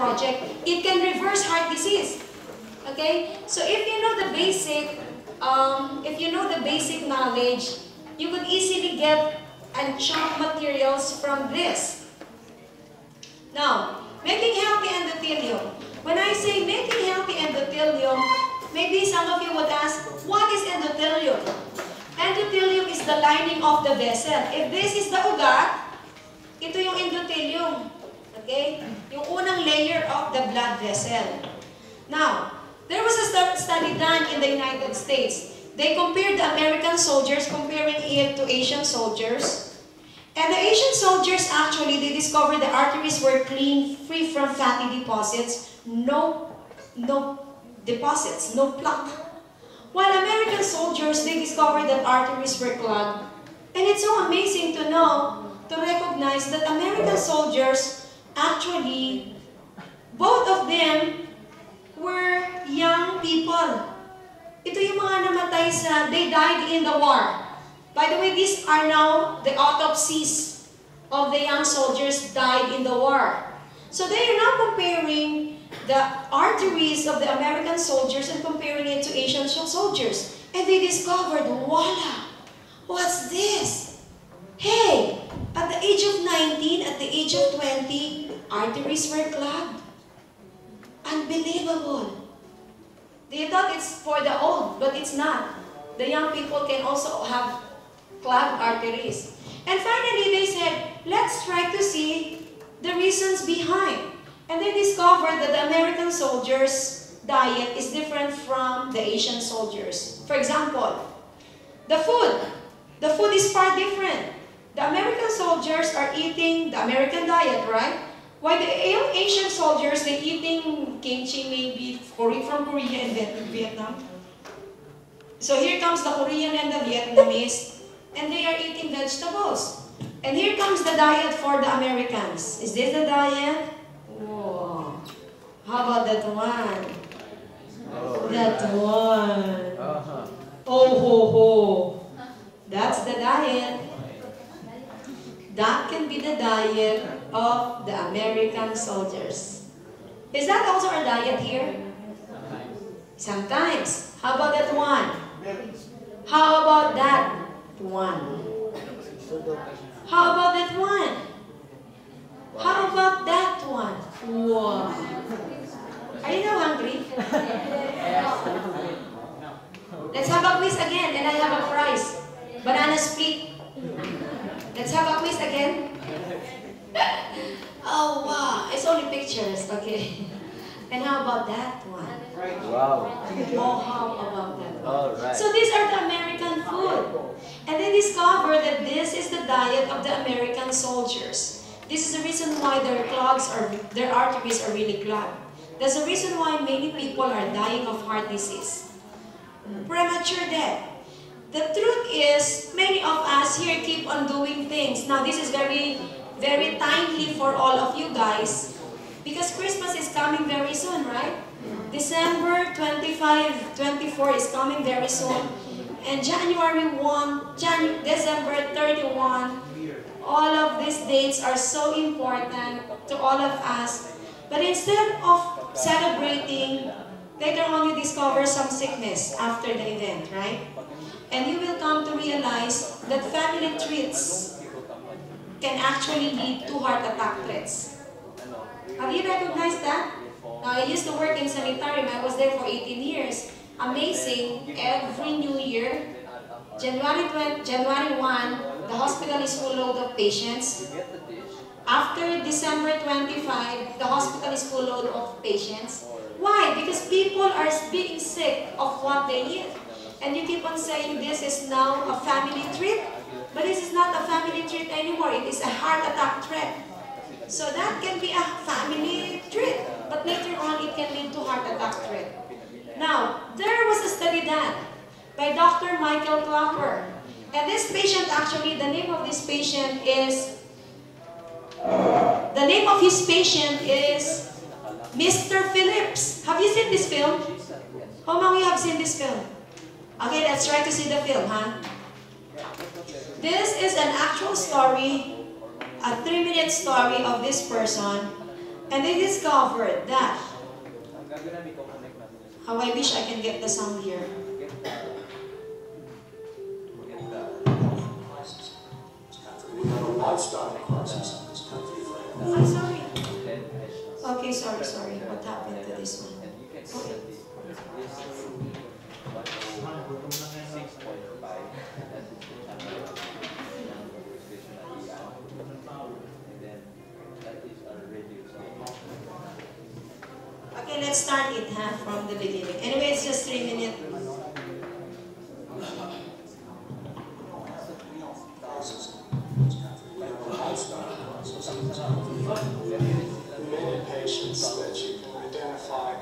project, it can reverse heart disease. Okay? So if you know the basic, um, if you know the basic knowledge, you could easily get and chunk materials from this. Now, making healthy endothelium. When I say making healthy endothelium, maybe some of you would ask, what is endothelium? Endothelium is the lining of the vessel. If this is the ugat, ito yung endothelium. Okay? Yung unang layer of the blood vessel. Now, there was a study done in the United States. They compared the American soldiers, comparing it to Asian soldiers. And the Asian soldiers actually, they discovered the arteries were clean, free from fatty deposits, no, no deposits, no plaque. While American soldiers, they discovered that arteries were clogged. And it's so amazing to know, to recognize that American soldiers actually, both of them were young people. Ito yung mga namatay sa, they died in the war. By the way, these are now the autopsies of the young soldiers died in the war. So they are now comparing the arteries of the American soldiers and comparing it to Asian soldiers. And they discovered, voila, what's this? Hey, at the age of 19, at the age of 20, arteries were clogged. Unbelievable. They thought it's for the old, but it's not. The young people can also have clogged arteries. And finally, they said, let's try to see the reasons behind. And they discovered that the American soldiers' diet is different from the Asian soldiers. For example, the food. The food is far different. The American soldiers are eating the American diet, right? While the Asian soldiers, they're eating kimchi maybe from Korea and then Vietnam. So here comes the Korean and the Vietnamese, and they are eating vegetables. And here comes the diet for the Americans. Is this the diet? Whoa. How about that one? Oh, that yeah. one. Uh -huh. Oh ho ho. That's the diet. That can be the diet of the American soldiers. Is that also our diet here? Sometimes. How about that one? How about that one? How about that one? How about that one? Wow. Are you now hungry? Let's have a quiz again and I have a prize. Banana split. Let's have a quiz again. Oh, wow. It's only pictures, okay. And how about that one? Wow. Oh, how about that one? All right. So these are the American food. And they discovered that this is the diet of the American soldiers. This is the reason why their clogs are, their arteries are really clogged. That's the reason why many people are dying of heart disease. Premature death. The truth is, many of us here keep on doing things. Now, this is very very timely for all of you guys because Christmas is coming very soon, right? December 25, 24 is coming very soon. And January 1, Jan December 31, all of these dates are so important to all of us. But instead of celebrating, later on you discover some sickness after the event, right? And you will come to realize that family treats can actually lead to heart attack threats. Have you recognized that? Now, I used to work in sanitarium. I was there for 18 years. Amazing. Every new year, January 20, January 1, the hospital is full load of patients. After December 25, the hospital is full load of patients. Why? Because people are being sick of what they eat. And you keep on saying this is now a family trip. But this is not a family treat anymore. It is a heart attack threat. So that can be a family treat. But later on, it can lead to heart attack threat. Now, there was a study done by Dr. Michael Klaper. And this patient, actually, the name of this patient is, the name of his patient is Mr. Phillips. Have you seen this film? How many you have seen this film? Okay, let's try to see the film, huh? This is an actual story, a three-minute story of this person And they discovered that. How I wish I can get the sound here. We have country. I'm sorry. Okay, sorry, sorry. What happened to this one? Okay. Let's start it huh, from the beginning. Anyway, it's just three minutes. patients that you can identify,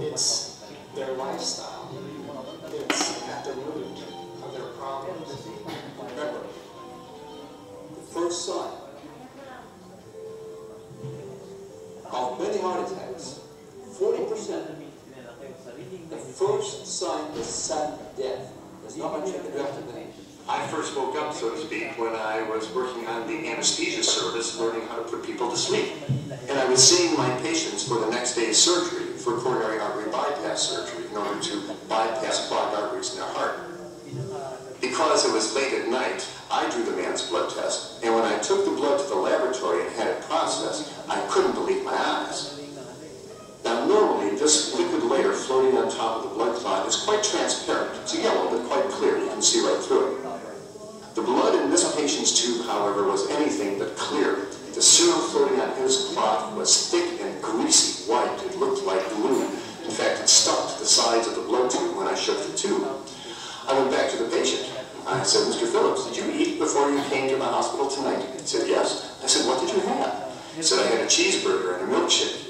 it's their lifestyle. Was working on the anesthesia service, learning how to put people to sleep. And I was seeing my patients for the next day's surgery, for coronary artery bypass surgery, in order to bypass clogged arteries in their heart. Because it was late at night, I drew the man's blood test, and when I took the blood to the laboratory and had it processed, I couldn't believe my eyes. Now, normally, this liquid layer floating on top of the blood clot is quite transparent. It's yellow, but quite clear. You can see right through it. The blood in this patient's tube, however, was anything but clear. The serum floating on his clot was thick and greasy white. It looked like glue. In fact, it stuck to the sides of the blood tube when I shook the tube. I went back to the patient. I said, Mr. Phillips, did you eat before you came to the hospital tonight? He said, yes. I said, what did you have? He said, I had a cheeseburger and a milkshake.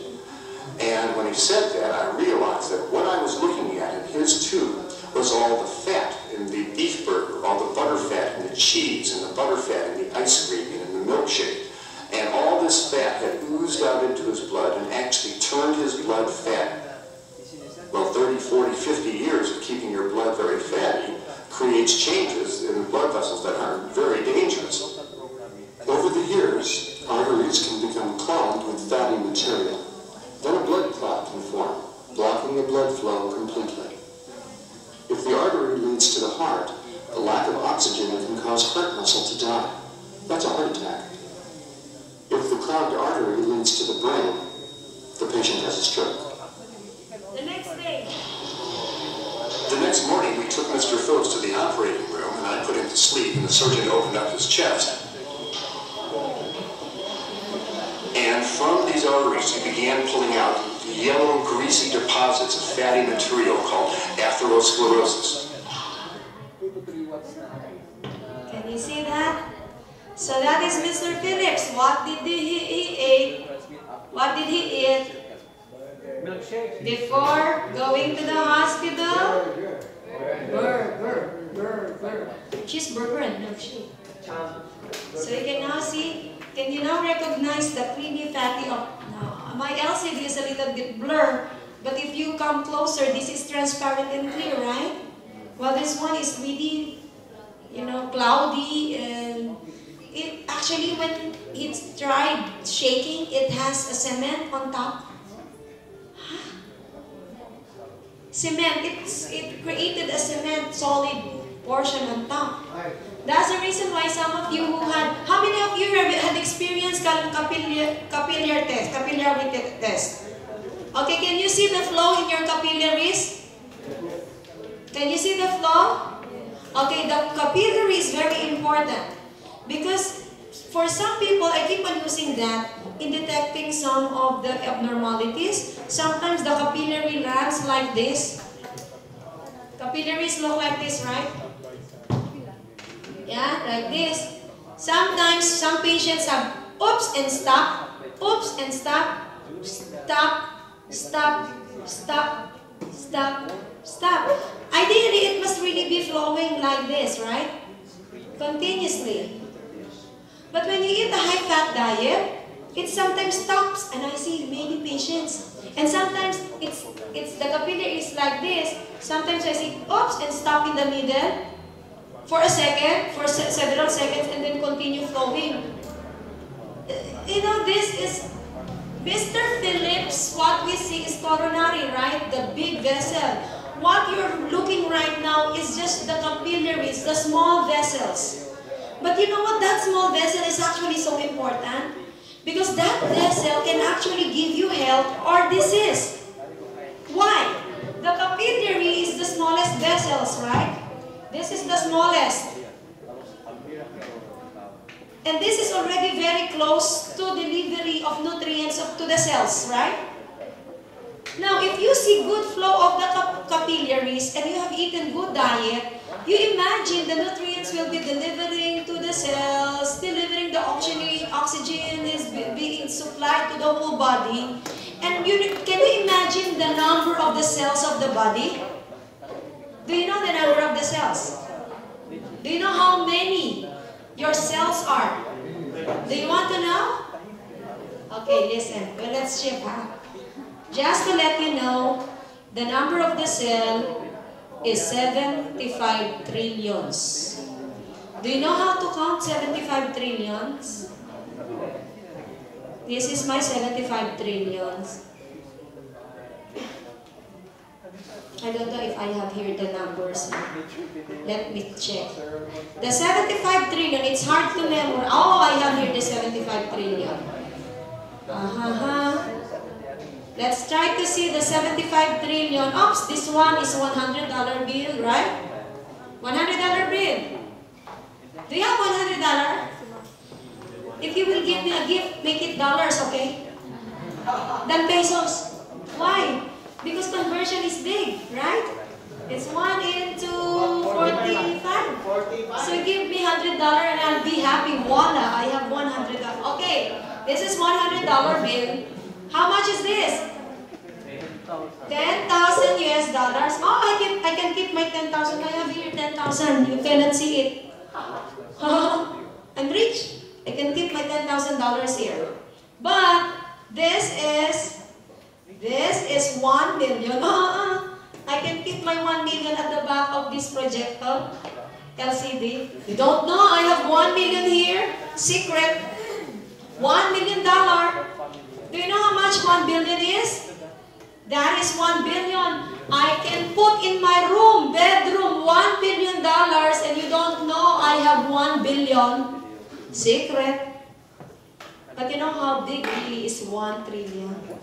And when he said that, I realized that what I was looking at in his tube was all the fat in the beef burger, all the butter fat in the cheese, and the butter fat in the ice cream and the milkshake. And all this fat had oozed out into his blood and actually turned his blood fat. Well, 30, 40, 50 years of keeping your blood very fatty creates changes in the blood vessels that are very dangerous. Over the years, arteries can become clogged with fatty material. Then a blood clot can form, blocking the blood flow completely. If the artery leads to the heart, the lack of oxygen can cause heart muscle to die. That's a heart attack. If the clogged artery leads to the brain, the patient has a stroke. The next day. The next morning, we took Mr. Phillips to the operating room, and I put him to sleep, and the surgeon opened up his chest. And from these arteries, he began pulling out yellow, greasy deposits of fatty material called atherosclerosis. Can you see that? So that is Mr. Phillips. What did he, he eat? What did he eat Milkshake. before going to the hospital? Burger, burger, cheeseburger and milkshake. So you can now see, can you now recognize the creamy fatty of, now, my LCD is a little bit blur, but if you come closer, this is transparent and clear, right? Well, this one is really, you know, cloudy and it actually when it's tried shaking, it has a cement on top. Cement, it's, it created a cement solid portion on top. That's the reason why some of you who had, how many of you have had experienced capillary, capillary test, capillary te- test? Okay, can you see the flow in your capillaries? Can you see the flow? Okay, the capillary is very important because for some people, I keep on using that in detecting some of the abnormalities. Sometimes the capillary lands like this. Capillaries look like this, right? Yeah, like this. Sometimes some patients have oops and stop, oops and stop, stop, stop, stop, stop, stop. Ideally, it must really be flowing like this, right? Continuously. But when you eat a high-fat diet, it sometimes stops, and I see many patients. And sometimes it's it's the capillary is like this. Sometimes I see oops and stop in the middle for a second, for se several seconds, and then continue flowing. Uh, You know, this is Mr. Phillips, what we see is coronary, right? The big vessel. What you're looking right now is just the capillaries, the small vessels. But you know what? That small vessel is actually so important because that vessel can actually give you health or disease. Why? The capillary is the smallest vessels, right? This is the smallest. And this is already very close to delivery of nutrients up to the cells, right? Now, if you see good flow of the cap capillaries and you have eaten good diet, you imagine the nutrients will be delivering to the cells, delivering the oxygen, oxygen is being supplied to the whole body. And you, can you imagine the number of the cells of the body? Do you know the number of the cells? Do you know how many your cells are? Do you want to know? Okay, listen. Well, let's shift, huh? Just to let you know, the number of the cell is 75 trillions. Do you know how to count 75 trillions? This is my 75 trillions. I don't know if I have here the numbers. Let me check. The 75 trillion, it's hard to memorize. Oh, I have here the 75 trillion. Uh-huh. Let's try to see the 75 trillion. Oops, this one is $100 bill, right? $100 bill. Do you have $100? If you will give me a gift, make it dollars, okay? Then pesos. Why? Because conversion is big, right? It's 1 into 45. So give me $100 and I'll be happy. Voila, I have $100. Okay, this is $100 bill. How much is this? 10,000 US dollars. Oh, I can, I can keep my 10,000. I have here 10,000. You cannot see it. I'm rich. I can keep my $10,000 here. But this is this is 1 million. I can keep my 1 million at the back of this projector. LCD. You don't know, I have 1 million here. Secret. 1 million dollar. Do you know how much 1 billion is? That is 1 billion. I can put in my room, bedroom, 1 billion dollars and you don't know I have 1 billion. Secret. But you know how big really is 1 trillion?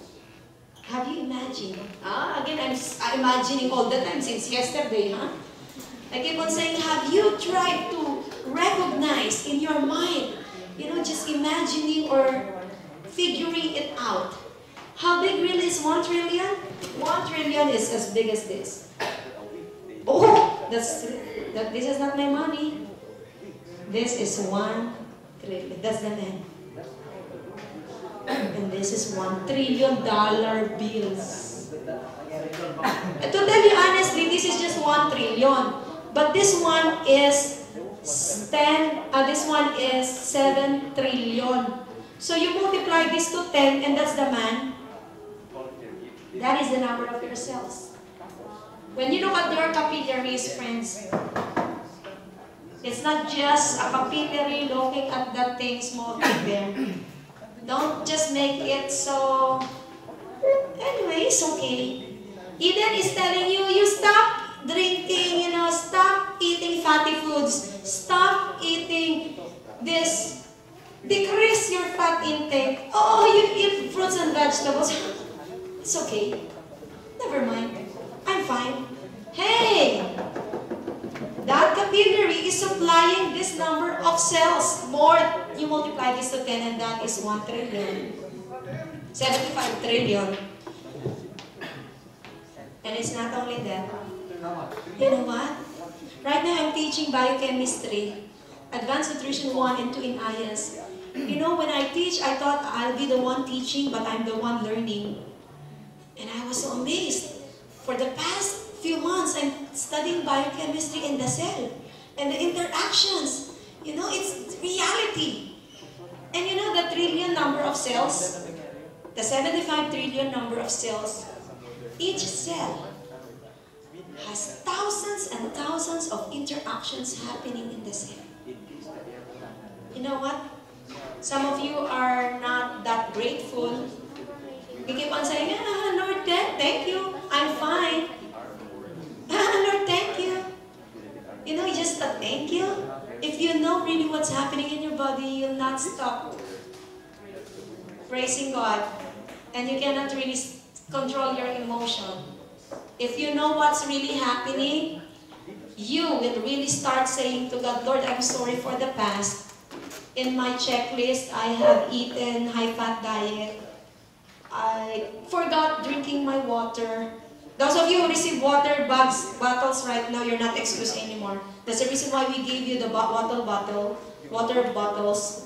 Imagined? Ah, again, I'm, I'm imagining all the time since yesterday, huh? I keep on saying, have you tried to recognize in your mind, you know, just imagining or figuring it out? How big really is 1 trillion? 1 trillion is as big as this. Oh, that's, that, this is not my money. This is 1 trillion. That's the man. And this is one trillion dollar bills. To tell you honestly, this is just one trillion. But this one is 10, uh, this one is 7 trillion. So you multiply this to 10 and that's the man. That is the number of your cells. When you look at your capillaries, friends, it's not just a capillary looking at that thing small thing there. Don't just make it so... Anyway, it's okay. Eden is telling you, you stop drinking, you know, stop eating fatty foods, stop eating this, decrease your fat intake. Oh, you eat fruits and vegetables. It's okay. Never mind. I'm fine. Hey! Capillary is supplying this number of cells. More, you multiply this to 10 and that is 1 trillion. 75 trillion. And it's not only that. You know what? Right now I'm teaching biochemistry, advanced nutrition 1 and 2 in IS. You know, when I teach, I thought I'll be the one teaching, but I'm the one learning. And I was so amazed. For the past few months, I'm studying biochemistry in the cell and the interactions. You know, it's reality. And you know the trillion number of cells? The 75 trillion number of cells. Each cell has thousands and thousands of interactions happening in the cell. You know what? Some of you are not that grateful. You keep on saying, ah, Lord, thank you. I'm fine. Ah, Lord, thank you. Stop praising God and you cannot really control your emotion. If you know what's really happening, you will really start saying to God, Lord, I'm sorry for the past. In my checklist, I have eaten high-fat diet. I forgot drinking my water. Those of you who receive water bags, bottles right now, you're not excused anymore. That's the reason why we gave you the water bottle, water bottles.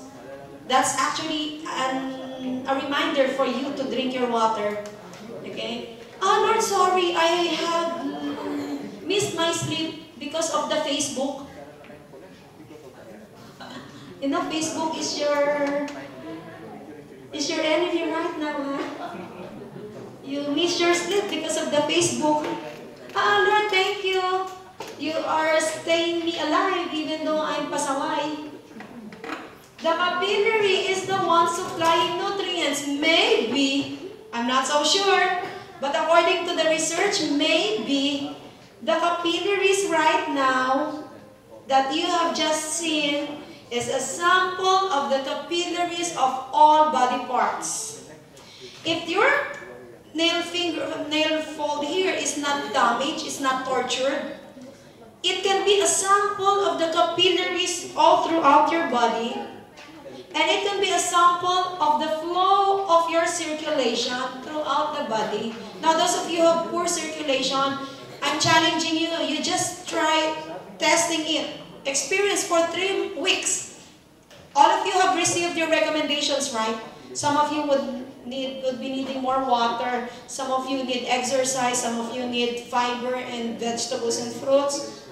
That's actually an, a reminder for you to drink your water. Okay? Oh Lord, sorry, I have missed my sleep because of the Facebook. You know, Facebook is your is your enemy right now, huh? You miss your sleep because of the Facebook. Ah, Lord, thank you. You are staying me alive even though I'm pasaway. The capillary is the one supplying nutrients. Maybe, I'm not so sure, but according to the research, maybe the capillaries right now that you have just seen is a sample of the capillaries of all body parts. If your nail finger, nail fold here is not damaged, is not tortured, it can be a sample of the capillaries all throughout your body and it can be a sample of the flow of your circulation throughout the body. Now, those of you who have poor circulation, I'm challenging you, you just try testing it. Experience for three weeks. All of you have received your recommendations, right? Some of you would need would be needing more water. Some of you need exercise. Some of you need fiber and vegetables and fruits.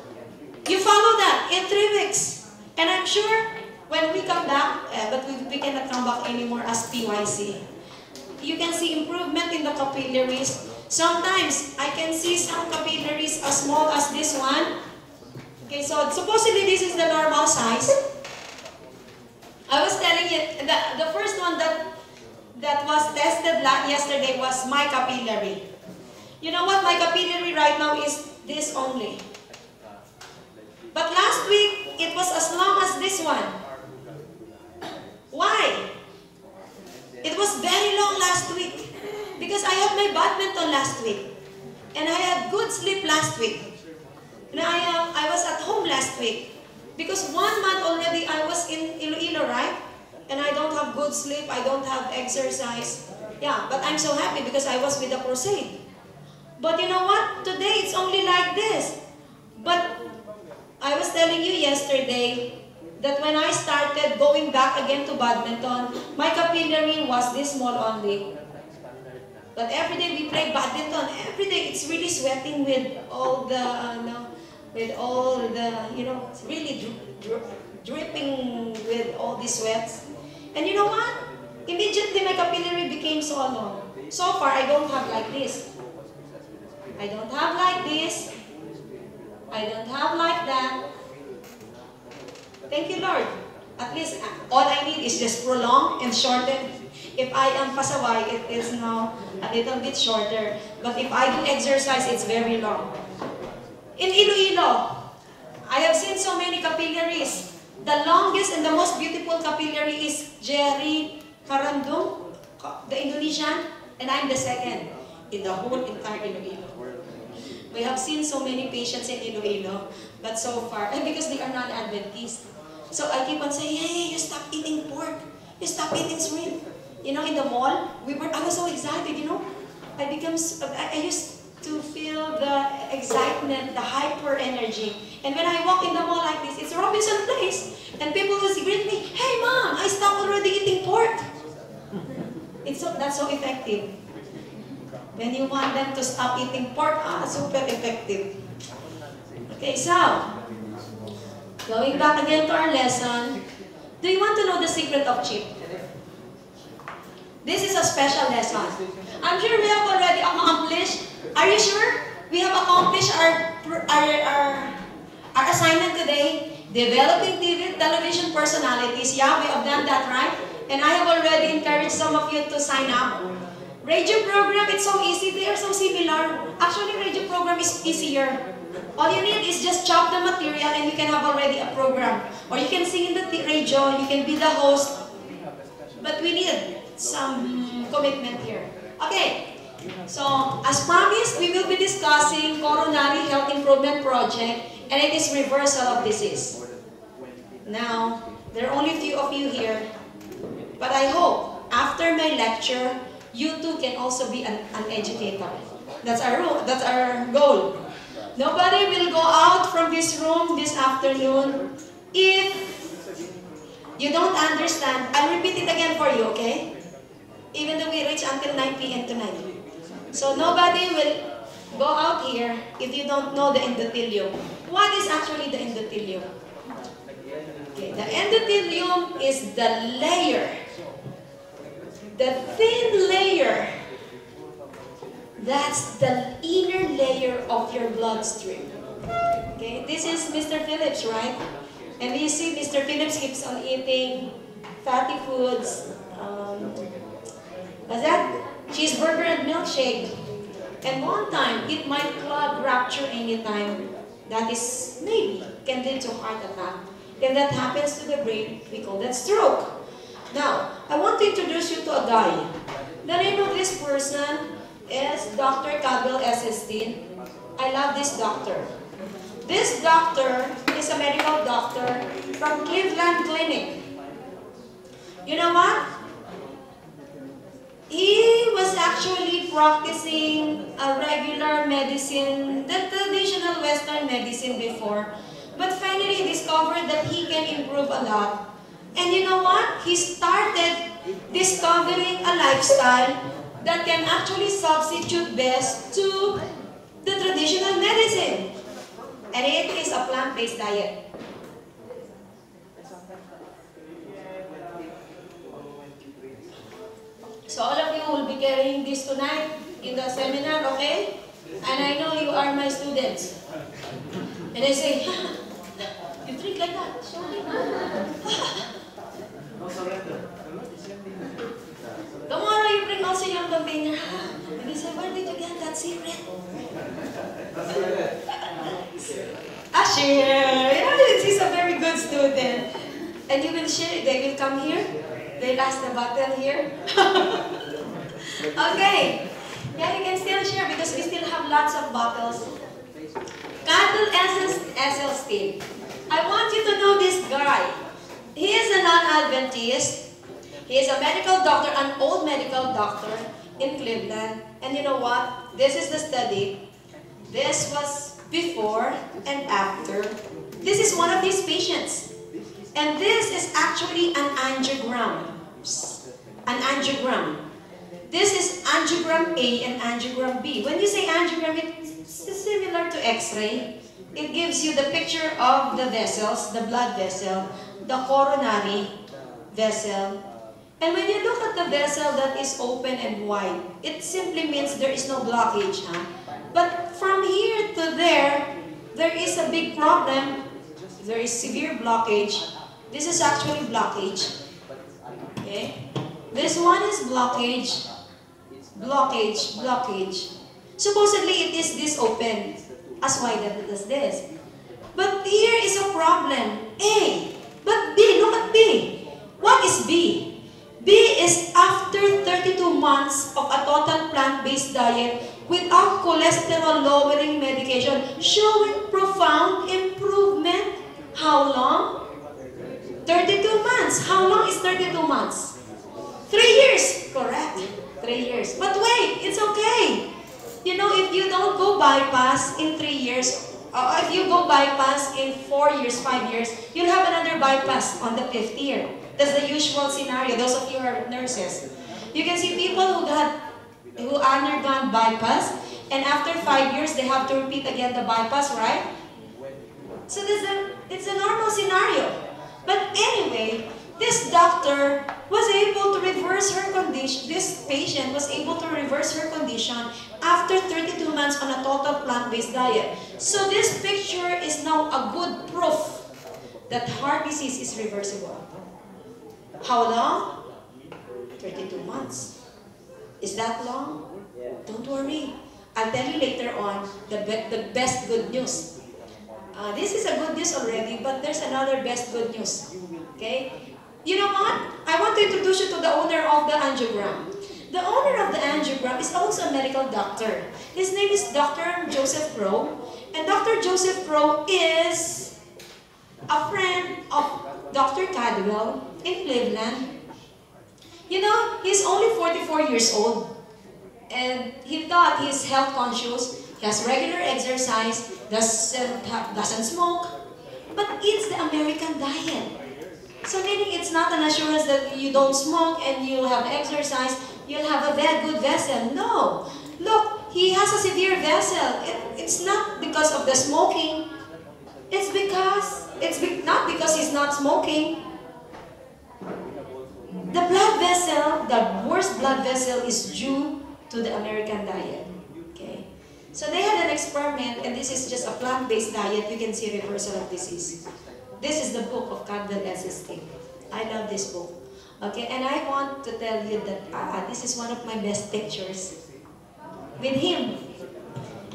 You follow that in three weeks. And I'm sure when we come back, eh, but we, we cannot come back anymore as PYC. You can see improvement in the capillaries. Sometimes, I can see some capillaries as small as this one. Okay, so supposedly this is the normal size. I was telling you, the, the first that was tested yesterday was my capillary. You know what? My capillary right now is this only. But last week, it was as long as this one. Why? It was very long last week. Because I had my badminton last week. And I had good sleep last week. And I, uh, I was at home last week. Because one month already I was in Iloilo, right? And I don't have good sleep, I don't have exercise. Yeah, but I'm so happy because I was with the crusade. But you know what? Today it's only like this. But I was telling you yesterday that when I started going back again to badminton, my capillary was this small only. But every day we play badminton. Every day it's really sweating with all the, uh, no, with all the, you know, really dri- dri- dripping with all the sweats. And you know what? Immediately my capillary became so long. So far, I don't have like this. I don't have like this. I don't have like that. Thank you, Lord. At least uh, all I need is just prolong and shorten. If I am pasaway, it is now a little bit shorter. But if I do exercise, it's very long. In Iloilo, I have seen so many capillaries. The longest and the most beautiful capillary is Jerry Karandung, the Indonesian, and I'm the second in the whole entire Iloilo. We have seen so many patients in Iloilo, but so far, and because they are not Adventist. So I keep on saying, hey, you stop eating pork. You stop eating shrimp. You know, in the mall, we were, I was so excited, you know. I become, I used to feel the excitement, the hyper energy. And when I walk in the mall like this, it's Robinson Place. And people will greet me, hey mom, I stopped already eating pork. It's so, that's so effective. When you want them to stop eating pork, ah, super effective. Okay, so, going back again to our lesson, do you want to know the secret of CHIP? This is a special lesson. I'm sure we have already accomplished. Are you sure? We have accomplished our our, our, our assignment today. Developing TV, television personalities. Yeah, we have done that, right? And I have already encouraged some of you to sign up. Radio program, it's so easy. They are so similar. Actually, radio program is easier. All you need is just chop the material and you can have already a program. Or you can sing in the radio, you can be the host. but we need some commitment here. Okay, so as promised, we will be discussing coronary health improvement project and it is reversal of disease. Now, there are only few of you here, but I hope after my lecture, you too can also be an, an educator. That's our rule, that's our goal. Nobody will go out from this room this afternoon if you don't understand. I'll repeat it again for you, okay? Even though we reach until 9 p.m. tonight. So nobody will go out here if you don't know the endothelium. What is actually the endothelium? Okay, the endothelium is the layer, the thin layer. That's the inner layer of your bloodstream. Okay, this is Mr. Phillips, right? And you see Mr. Phillips keeps on eating fatty foods. What's that? Cheeseburger and milkshake. And one time, it might clog rupture anytime. That is, maybe, can lead to heart attack. If that happens to the brain, we call that stroke. Now, I want to introduce you to a guy. The name of this person is Dr. Caldwell Esselstyn. I love this doctor. This doctor is a medical doctor from Cleveland Clinic. You know what? He was actually practicing a regular medicine, the traditional Western medicine before, but finally discovered that he can improve a lot. And you know what? He started discovering a lifestyle that can actually substitute best to the traditional medicine. And it is a plant-based diet. So all carrying this tonight in the seminar, okay? And I know you are my students. And I say, you drink like that. Sorry. Tomorrow you bring also your container. And they say, where did you get that secret? Yeah, she's a very good student. And you will share, they will come here. They'll ask the bottle here. okay. Yeah, you can still share because we still have lots of bottles. Caldwell Esselstyn. I want you to know this guy. He is a non-Adventist. He is a medical doctor, an old medical doctor in Cleveland. And you know what? This is the study. This was before and after. This is one of his patients. And this is actually an angiogram. An angiogram. This is angiogram A and angiogram B. When you say angiogram, it's similar to X-ray. It gives you the picture of the vessels, the blood vessel, the coronary vessel. And when you look at the vessel that is open and wide, it simply means there is no blockage. Huh? But from here to there, there is a big problem. There is severe blockage. This is actually blockage. Okay? This one is blockage, blockage, blockage. Supposedly it is this open, as wide as this. But here is a problem. A. But B, look at B. What is B? B is after 32 months of a total plant-based diet without cholesterol-lowering medication, showing profound improvement. How long? 32 months. How long is 32 months? Three years. Correct. Three years. But wait, it's okay. You know, if you don't go bypass in three years, uh, if you go bypass in four years, five years, you'll have another bypass on the fifth year. That's the usual scenario. Those of you who are nurses. You can see people who got who undergone bypass, and after five years, they have to repeat again the bypass, right? So this is a, it's a normal scenario. But anyway, this doctor was able to reverse her condition, this patient was able to reverse her condition after 32 months on a total plant-based diet. So this picture is now a good proof that heart disease is reversible. How long? 32 months. Is that long? Don't worry. I'll tell you later on the, be the best good news. Uh, this is a good news already, but there's another best good news. Okay? You know what? I want to introduce you to the owner of the angiogram. The owner of the angiogram is also a medical doctor. His name is Dr. Joseph Crowe. And Dr. Joseph Crowe is a friend of Dr. Caldwell in Cleveland. You know, he's only 44 years old. And he thought he's health conscious, he has regular exercise, doesn't, doesn't smoke, but eats the American diet. So meaning it's not an assurance that you don't smoke and you'll have exercise, you'll have a very good vessel. No. Look, he has a severe vessel. It, it's not because of the smoking. It's because, it's be, not because he's not smoking. The blood vessel, the worst blood vessel is due to the American diet. Okay? So they had an experiment, and this is just a plant-based diet. You can see reversal of disease. This is the book of Caldwell Esselstyn. I love this book. Okay, and I want to tell you that uh, this is one of my best pictures with him.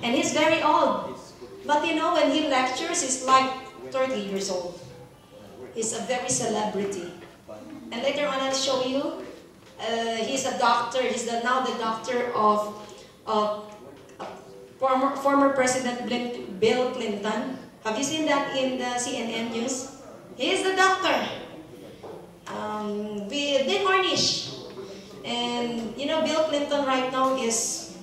And he's very old. But you know, when he lectures, he's like 30 years old. He's a very celebrity. And later on, I'll show you. Uh, he's a doctor. He's the, now the doctor of, of uh, former, former President Bill Clinton. Have you seen that in the CNN news? He is the doctor. Um, with Nick Ornish. And you know, Bill Clinton right now is,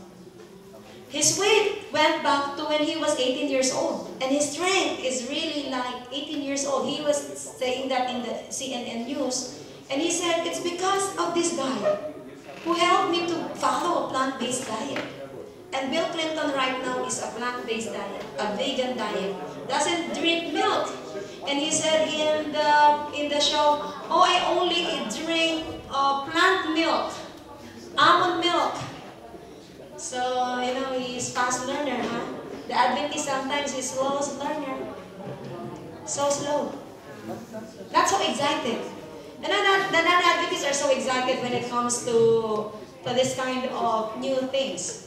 his weight went back to when he was 18 years old. And his strength is really like 18 years old. He was saying that in the CNN news. And he said, it's because of this guy who helped me to follow a plant-based diet. And Bill Clinton right now is a plant-based diet, a vegan diet, doesn't drink milk. And he said in the in the show, oh, I only drink uh, plant milk, almond milk. So, you know, he's fast learner, huh? The Adventist sometimes is slow learner. So slow. Not so excited. And the non-Adventists are so excited when it comes to, to this kind of new things.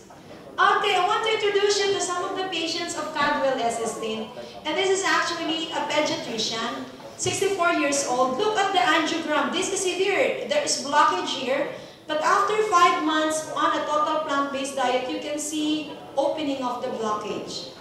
Okay, I want to introduce you to some of the patients of Caldwell Esselstyn. And this is actually a pediatrician, 64 years old. Look at the angiogram. This is severe. There is blockage here. But after five months on a total plant-based diet, you can see opening of the blockage.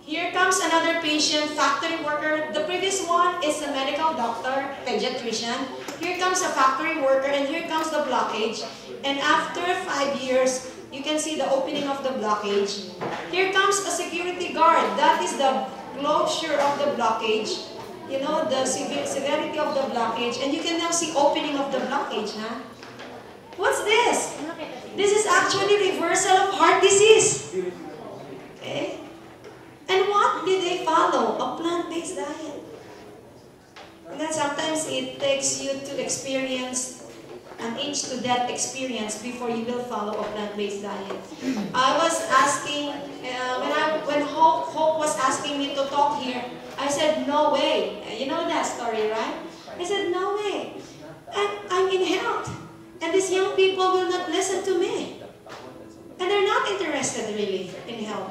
Here comes another patient, factory worker. The previous one is a medical doctor, pediatrician. Here comes a factory worker, and here comes the blockage. And after five years, you can see the opening of the blockage. Here comes a security guard. That is the closure of the blockage. You know, the severity of the blockage. And you can now see opening of the blockage, huh? What's this? This is actually reversal of heart disease. Okay? And what did they follow? A plant-based diet. And then sometimes it takes you to experience an inch to death experience before you will follow a plant-based diet. I was asking, uh, when, I, when Hope, Hope was asking me to talk here, I said, no way. You know that story, right? I said, no way. I'm, I'm in health. And these young people will not listen to me. And they're not interested really in health.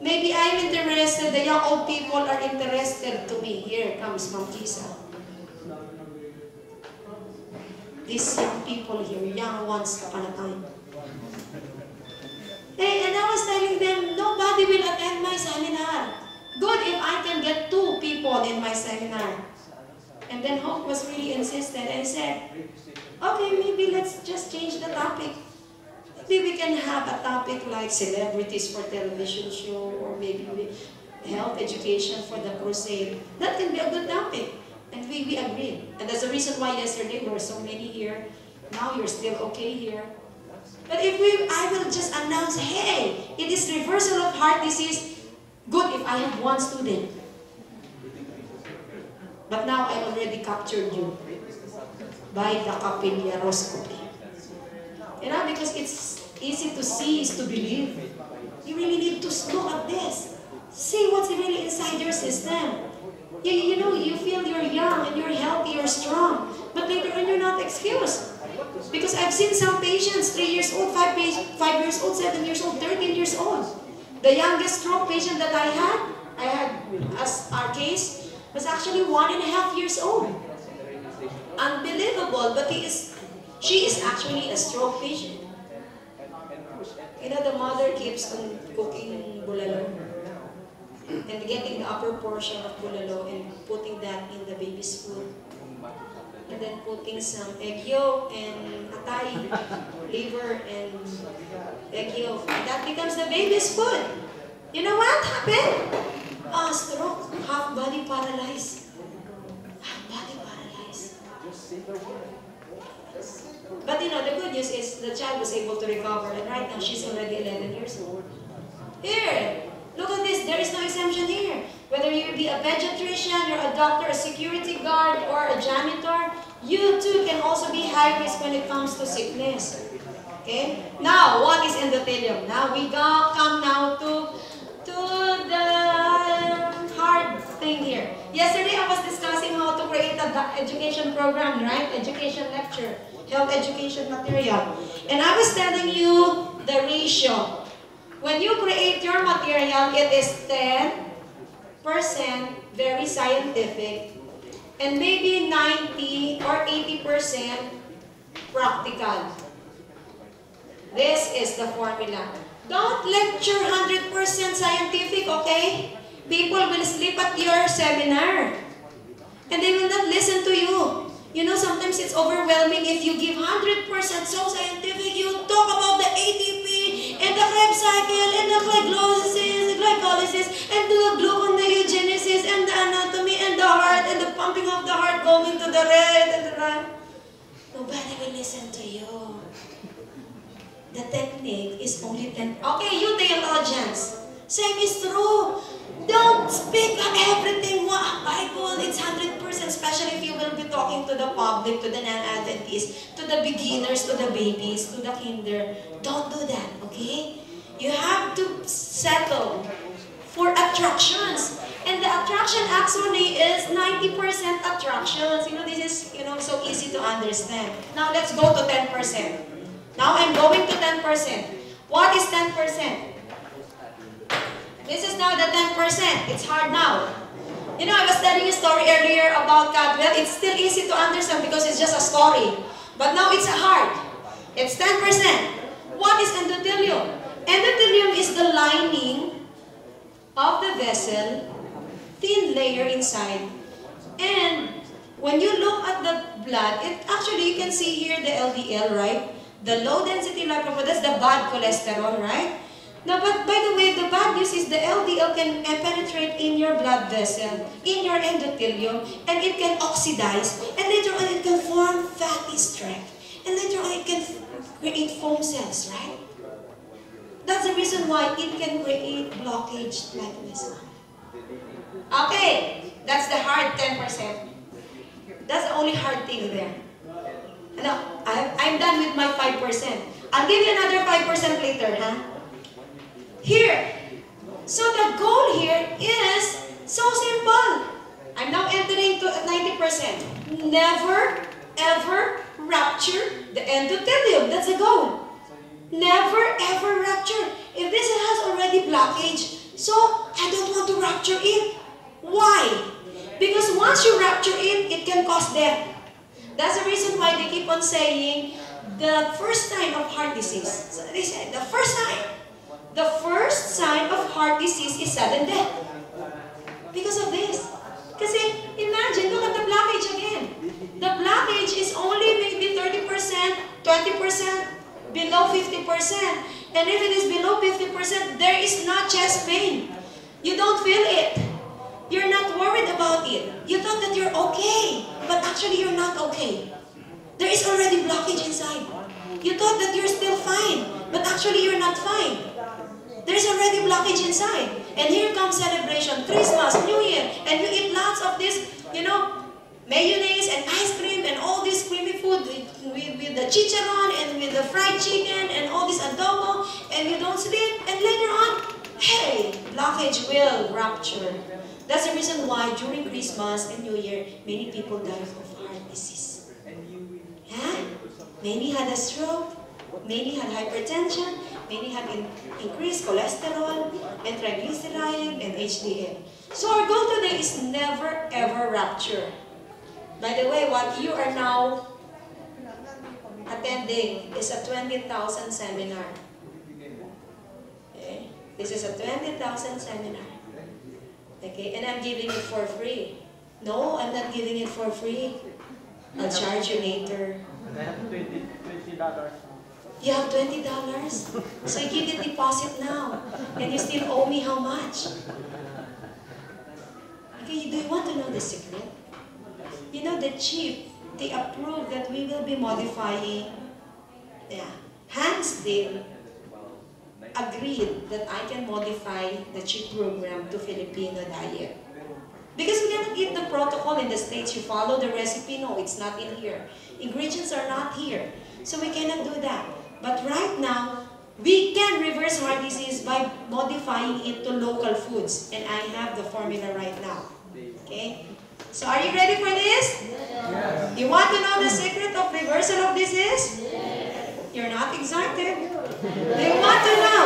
Maybe I'm interested, the young old people are interested to me. Here comes Ma'am Kisa. These young people here, young ones upon a time. Hey, eh, and I was telling them, nobody will attend my seminar. Good if I can get two people in my seminar. And then Hope was really insistent and said, okay, maybe let's just change the topic. Maybe we can have a topic like celebrities for television show or maybe health education for the crusade. That can be a good topic. And we, we agreed. And that's the reason why yesterday there were so many here. Now you're still okay here. But if we, I will just announce, hey, it is reversal of heart disease. Good if I have one student. But now I already captured you by the capillaroscopy. You know, because it's easy to see is to believe. You really need to look at this. See what's really inside your system. You, you know, you feel you're young and you're healthy, you're strong. But later on, you're not excused. Because I've seen some patients, 3 years old, 5, five years old, 7 years old, 13 years old. The youngest stroke patient that I had, I had as our case, was actually one and a half years old. Unbelievable, but he is, she is actually a stroke patient. You know, the mother keeps on cooking bulalo and getting the upper portion of bulalo and putting that in the baby's food. And then putting some egg yolk and atay, liver and egg yolk. And that becomes the baby's food. You know what happened? Ah, stroke, half body paralyzed. Half body paralyzed. But you know, the good news is the child was able to recover, and right now she's already 11 years old. Here, look at this. There is no exemption here. Whether you be a pediatrician, you're a doctor, a security guard, or a janitor, you too can also be high risk when it comes to sickness. Okay? Now, what is endothelium? Now we go, come now to to the hard thing here. Yesterday I was discussing how to create a education program, right? Education lecture, health education material. And I was telling you the ratio. When you create your material, it is 10% very scientific and maybe 90 or 80% practical. This is the formula. Don't lecture 100% scientific, okay? People will sleep at your seminar. And they will not listen to you. You know, sometimes it's overwhelming if you give 100% so scientific, you talk about the ATP and the Krebs cycle and the glycolysis, the glycolysis and the gluconeogenesis and the anatomy and the heart and the pumping of the heart going to the red and the right. Nobody will listen to you. The technique is only 10. Okay, you theologians. Same is true. Don't speak everything. Wow, Bible, it's 100%, especially if you will be talking to the public, to the non-Adventists, to the beginners, to the babies, to the kinder. Don't do that, okay? You have to settle for attractions. And the attraction actually is 90% attractions. You know, this is, you know, so easy to understand. Now, let's go to 10%. Now, I'm going to 10%. What is 10%? This is now the 10%. It's hard now. You know, I was telling a story earlier about Caldwell. It's still easy to understand because it's just a story. But now it's hard. It's 10%. What is endothelium? Endothelium is the lining of the vessel, thin layer inside. And when you look at the blood, it actually, you can see here the LDL, right? The low density lipoprotein, that's the bad cholesterol, right? Now, but by the way, the bad news is the LDL can penetrate in your blood vessel, in your endothelium, and it can oxidize, and later on it can form fatty streaks, and later on it can create foam cells, right? That's the reason why it can create blockage like this one. Okay, that's the hard 10%. That's the only hard thing there. No, I'm done with my 5%. I'll give you another 5% later, huh? Here. So the goal here is so simple. I'm now entering to 90%. Never, ever rupture the endothelium. That's the goal. Never, ever rupture. If this has already blockage, so I don't want to rupture it. Why? Because once you rupture it, it can cause death. That's the reason why they keep on saying the first time of heart disease. So they say the first sign the first sign of heart disease is sudden death. Because of this. Kasi imagine, look at the blockage again. The blockage is only maybe 30%, 20%, below 50%. And if it is below 50%, there is not chest pain. You don't feel it. You're not worried about it. You thought that you're okay, but actually you're not okay. There is already blockage inside. You thought that you're still fine, but actually you're not fine. There's already blockage inside. And here comes celebration, Christmas, New Year, and you eat lots of this, you know, mayonnaise and ice cream and all this creamy food with, with, with the chicharron and with the fried chicken and all this adobo, and you don't sleep, and later on, hey, blockage will rupture. That's the reason why during Christmas and New Year, many people die of heart disease. Yeah? Many had a stroke, many had hypertension, many have in, increased cholesterol and triglyceride and HDL. So our goal today is never ever rupture. By the way, what you are now attending is a 20,000 seminar. Okay? This is a 20,000 seminar. Okay? And I'm giving it for free. No, I'm not giving it for free. I'll charge you later. I have 20 $20. You have $20? So you give the deposit now. And you still owe me how much? Okay, do you want to know the secret? You know, the chief, they approved that we will be modifying, yeah, Hans Diehl agreed that I can modify the CHIP program to Filipino diet. Because we cannot give the protocol in the States, you follow the recipe, no, it's not in here. Ingredients are not here. So we cannot do that. But right now, we can reverse heart disease by modifying it to local foods. And I have the formula right now. Okay? So are you ready for this? Yes. You want to know the secret of reversal of disease? You're not excited? Do you want to know?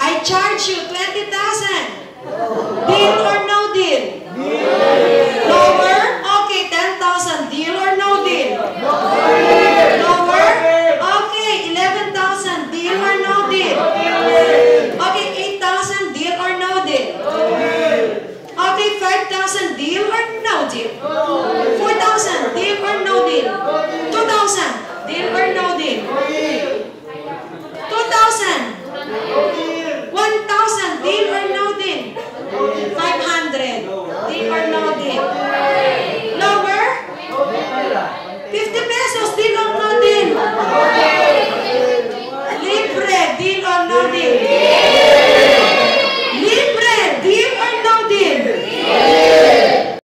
I charge you 20,000. Deal or 4,000, deal or no deal? 2,000, deal or no deal?